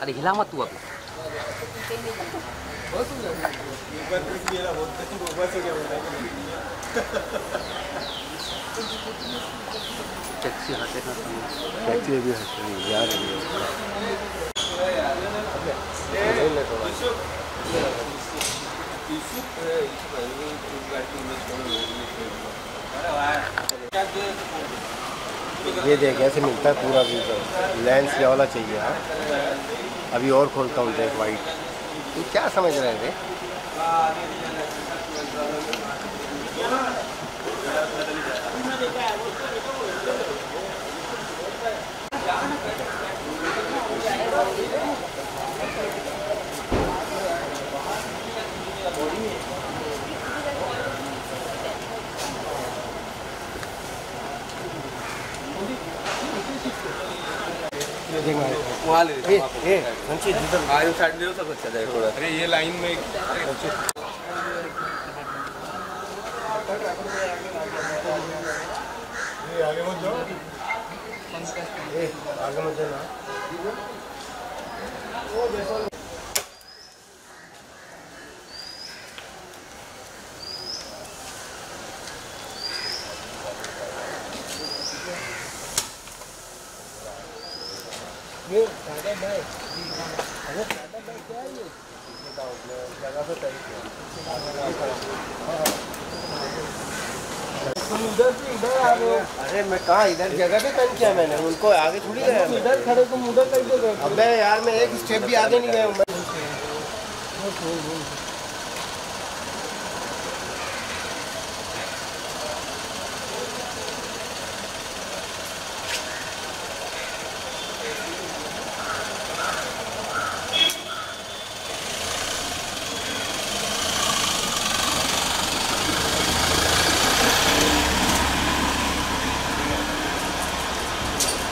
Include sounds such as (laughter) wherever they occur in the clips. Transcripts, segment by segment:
अरे हिला मत तू अभी। (laughs) टैक्सी हटे ना टैक्सी भी हट रही है यार। ये देख, ऐसे मिलता है पूरा व्यू लेंस ये वाला चाहिए हाँ? अभी और खोलता हूँ देख वाइट ये क्या समझ रहे थे वहाँ ले ए ए संची आयो साइड ले सब अच्छा जाए थोड़ा अरे ये लाइन में ये आगे मत जाओ। ए, आगे मत जाना। ये दादा भाई अरे दादा भाई क्या है ये मैं जगह से तय तुम उधर से इधर आ रहे अरे मैं कहाँ इधर जगह पे तय किया मैंने उनको आगे थोड़ी गया मैं। इधर खड़े तुम उधर कैसे गए अबे यार मैं एक स्टेप भी आगे नहीं गया हूँ मैं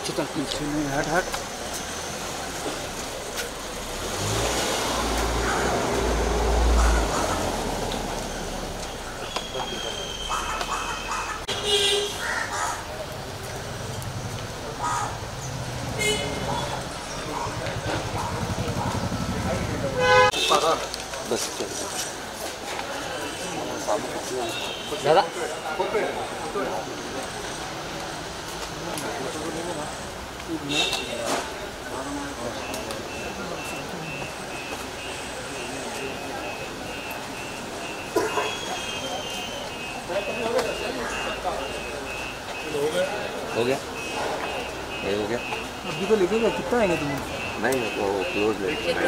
पीछे पीछे पीछे पीछे हट हट। बस दादा। हो गया। ये हो गया। अभी तो लिखेगा कितना आएँगे तुम नहीं वो क्लोज ले। है।